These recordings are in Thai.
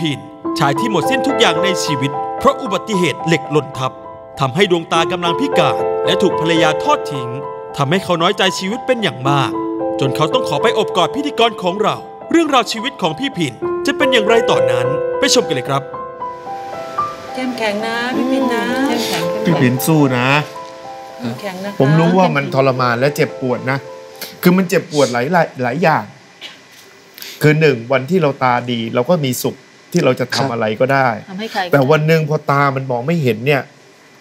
พินชายที่หมดสิ้นทุกอย่างในชีวิต เพราะอุบัติเหตุเหล็กหล่นทับทำให้ดวงตากำลังพิการ และถูกภรรยาทอดทิ้งทำให้เขาน้อยใจชีวิตเป็นอย่างมาก จนเขาต้องขอไปอบกอดพิธีกรของเรา เรื่องราวชีวิตของพี่พินจะเป็นอย่างไรต่อนนั้น ไปชมกันเลยครับเข้มแข็งนะพี่พินนะเข้มแข็งพี่ผินสู้นะเข้มแข็งนะคะผมรู้ว่ามันทรมานและเจ็บปวดนะ คือมันเจ็บปวดหลายหลายหลายอย่าง คือหนึ่งวันที่เราตาดีเราก็มีสุข ที่เราจะทำอะไรก็ได้ทำให้ใครก็แต่วันหนึ่งพอตามันมองไม่เห็นเนี่ย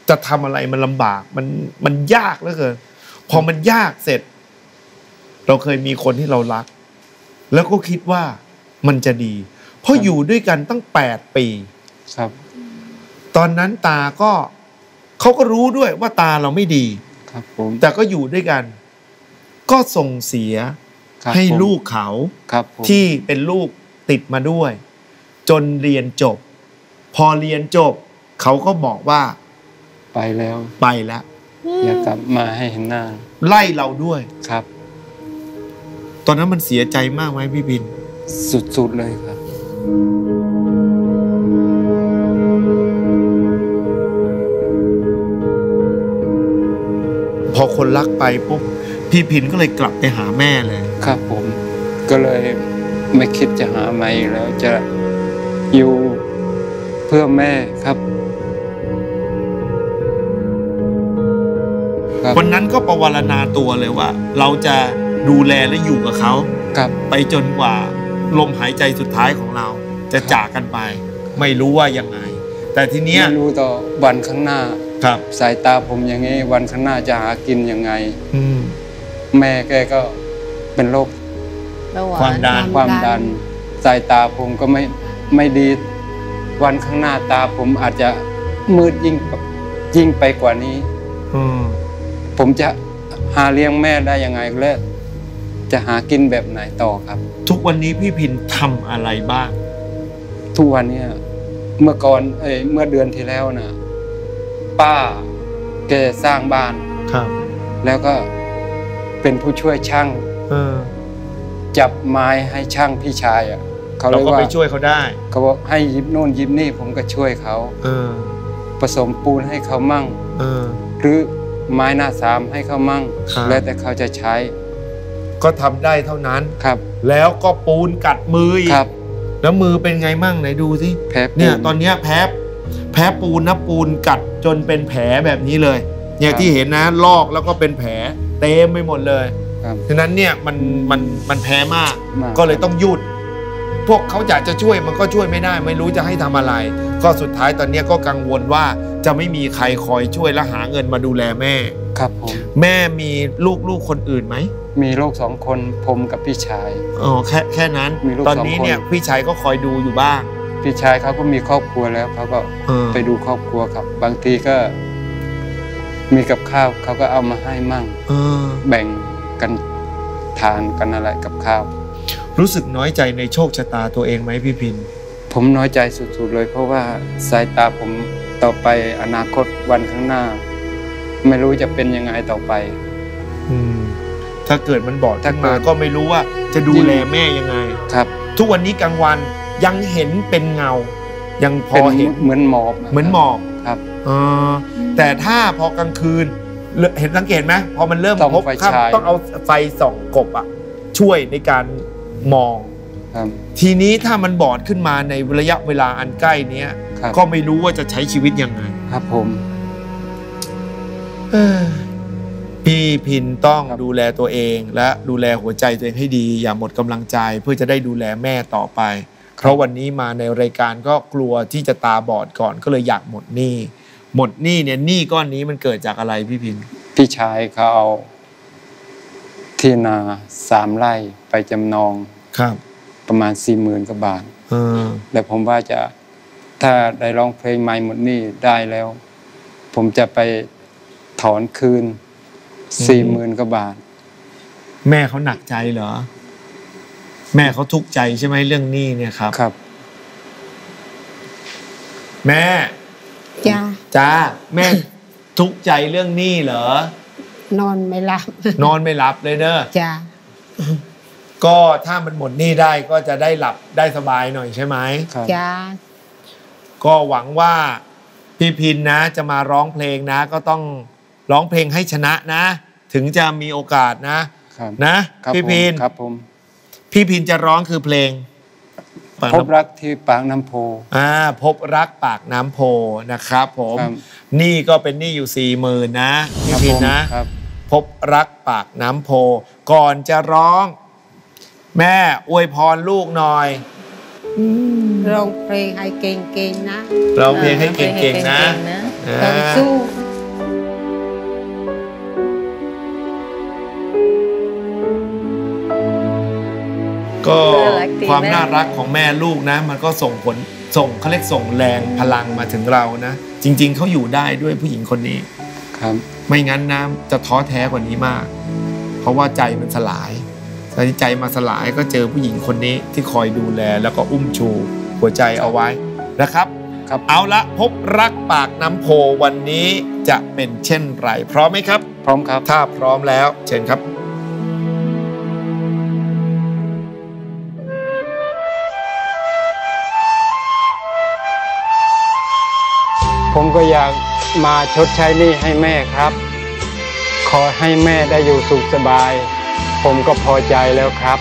จะทำอะไรมันลำบากมันมันยากเหลือเกินพอมันยากเสร็จ เราเคยมีคนที่เรารัก แล้วก็คิดว่ามันจะดี เพราะอยู่ด้วยกันตั้งแปดปีครับ ตอนนั้นตาก็เขาก็รู้ด้วยว่าตาเราไม่ดี ครับผมแต่ก็อยู่ด้วยกัน ก็ส่งเสียครับให้ผมลูกเขาครับผมที่เป็นลูกติดมาด้วย จนเรียนจบ พอเรียนจบ เขาก็บอกว่าไปแล้วไปแล้วอยากกลับมาให้เห็นหน้า ไล่เราด้วยครับ ตอนนั้นมันเสียใจมากไหมพี่บิน สุดๆเลยครับ พอคนรักไปปุ๊บพี่พินก็เลยกลับไปหาแม่เลย ครับผม ก็เลยไม่คิดจะหาใหม่อีกแล้วจะ อยู่เพื่อแม่ครับ ครับวันนั้นก็ประวารณาตัวเลยว่า เราจะดูแลและอยู่กับเขาครับไปจนกว่าลมหายใจสุดท้ายของเรา จะจากกันไป ไม่รู้ว่ายังไง แต่ทีเนี้ยไม่รู้ต่อวันข้างหน้า ครับ สายตาผมอย่างนี้วันข้างหน้าจะหากินยังไง อืมแม่แกก็เป็นโรคเบาหวาความนดัน ความดัน สายตาผมก็ไม่ ไม่ดีวันข้างหน้าตาผมอาจจะมืดยิ่งยิ่งไปกว่านี้อืมผมจะหาเลี้ยงแม่ได้ยังไงและจะหากินแบบไหนต่อครับ ทุกวันนี้พี่พินทำอะไรบ้าง ทุกวันเนี้ยเมื่อก่อนเอ้ยเมื่อเดือนที่แล้วนะป้าแกสร้างบ้านครับ แล้วก็เป็นผู้ช่วยช่างเออจับไม้ให้ช่างพี่ชายอะ เขาเราเลยก็ว่าไปช่วยเขาได้เขาบอกให้ยิบโน่นยิบนี่ผมก็ช่วยเขาเออผสมปูนให้เขามั่งเออหรือไม้หน้าสามให้เขามั่งครับแล้วแต่เขาจะใช้ ก็ทำได้เท่านั้นครับ แล้วก็ปูนกัดมืออีกครับแล้วมือเป็นไงมั่งไหนดูสิแพ้ปูเนี่ยตอนเนี้ยแพ้แพ้ปูนนะปูนกัดจนเป็นแผลแบบนี้เลยเนี่ยที่เห็นนะลอกแล้วก็เป็นแผลเต็มไปหมดเลยครับฉะนั้นเนี่ยมันมันมันแพ้มากมากก็เลยต้องหยุด พวกเขาอยากจะช่วยมันก็ช่วยไม่ได้ ไม่รู้จะให้ทำอะไร ก็สุดท้ายตอนเนี้ยก็กังวลว่าจะไม่มีใครคอยช่วยและหาเงินมาดูแลแม่ ครับผมแม่มีลูกลูกคนอื่นไหม มีลูกสองคนผมกับพี่ชายอ๋อแค่แค่นั้นมีลูกตอนนี้สองคนเนี่ยพี่ชายก็คอยดูอยู่บ้าง พี่ชายเขาก็มีครอบครัวแล้วเขาก็เออไปดูครอบครัวครับ บางทีก็ มีกับข้าวเขาก็เอามาให้มั่งเออแบ่งกันทานกันอะไรกับข้าว รู้สึกน้อยใจในโชคชะตาตัวเองไหมพี่พิน ผมน้อยใจสุดๆเลย เพราะว่าสายตาผมต่อไปอนาคตวันข้างหน้า ไม่รู้จะเป็นยังไงต่อไป อืม ถ้าเกิดมันบอดถ้าขึ้นเกิมาดก็ไม่รู้ว่าจะดูแลแม่ยังไง ครับ ทุกวันนี้กลางวันยังเห็นเป็นเงา ยังพเป็อนเห็นเหมือนหมอบะเหมือนหมอกครับเออแต่ถ้าพอกลางคืนเริ่มเห็นสังเกตไหมพอมันเริ่มต้องพบไฟค่ำฉายต้องเอาไฟส่องกบอะช่วยในการ มอง ครับ ทีนี้ถ้ามันบอดขึ้นมาในระยะเวลาอันใกล้เนี้ย ครับ ก็ไม่รู้ว่าจะใช้ชีวิตยังไงครับผม เออพี่พินต้องครับ ดูแลตัวเอง และดูแลหัวใจตัวเองให้ดี อย่าหมดกำลังใจเพื่อจะได้ดูแลแม่ต่อไป เพราะวันนี้มาในรายการก็กลัวที่จะตาบอดก่อนก็เลยอยากหมดหนี้หมดหนี้เนี่ยหนี้ก้อนนี้มันเกิดจากอะไรพี่พินพี่ชายเขาเอา ที่นาสามไร่ไปจำนองครับ ประมาณสี่หมื่นกว่าบาทเออแล้วผมว่าจะถ้าได้ร้องเพลงใหม่หมดหนี่ได้แล้ว ผมจะไปถอนคืนสี่หมื่นกว่าบาท แม่เขาหนักใจเหรอ แม่เขาทุกข์ใจใช่ไหมเรื่องหนี้เนี่ยครับครับ แม่จ้าจ้าแม่ทุกข์ใจเรื่องหนี้เหรอ นอนไม่หลับ นอนไม่หลับเลยเนอะจ้าก็ถ้ามันหมดหนี้ได้ก็จะได้หลับได้สบายหน่อยใช่ไหมครับจ้าก็หวังว่าพี่พินนะจะมาร้องเพลงนะ ก็ต้องร้องเพลงให้ชนะนะ ถึงจะมีโอกาสนะครับนะครับพี่ผมพินครับผมพี่พินจะร้องคือเพลง พบรักที่ปากน้ำโพอ่าพบรักปากน้ำโพนะครับผมครับหนี่ก็เป็นหนี้อยู่สี่หมื่นนะ พี่พินนะครับ พบรักปากน้ำโพ ก่อนจะร้อง แม่อวยพรลูกหน่อยร้องเพลงให้เก่งๆนะร้องเพลงให้เก่งๆนะต้องสู้ก็น่ารักดีความแม่น่ารักของแม่ลูกนะ มันก็ส่งผลส่งเขาเรียกส่งแรงพลังมาถึงเรานะ จริง ๆเขาอยู่ได้ด้วยผู้หญิงคนนี้ครับ ไม่งั้นนะจะท้อแท้กว่านี้มาก เพราะว่าใจมันสลายใจมาสลายก็เจอผู้หญิงคนนี้ที่คอยดูแลแล้วก็อุ้มชูหัวใจเอาไว้นะครับครับเอาละพบรักปากน้ำโพวันนี้จะเป็นเช่นไร พร้อมไหมครับ พร้อมครับ ถ้าพร้อมแล้ว เชิญครับ ผมก็อยากมาชดใช้หนี้ให้แม่ครับ ขอให้แม่ได้อยู่สุขสบาย ผมก็พอใจแล้วครับ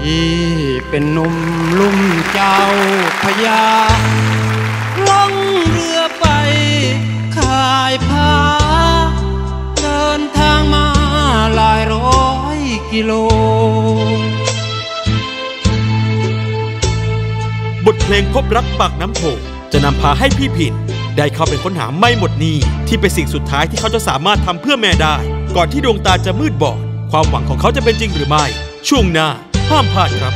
พี่เป็นนุ่มลุ่มเจ้าพญาล่องเรือไปขายผ้าเดินทางมาหลายร้อยกิโล บทเพลงพบรักปากน้ำโพจะนำพาให้พี่พินได้เข้าไปค้นหาไม่หมดนี้ที่เป็นสิ่งสุดท้ายที่เขาจะสามารถทำเพื่อแม่ได้ ก่อนที่ดวงตาจะมืดบอด ความหวังของเขาจะเป็นจริงหรือไม่ ช่วงหน้าห้ามพลาดครับ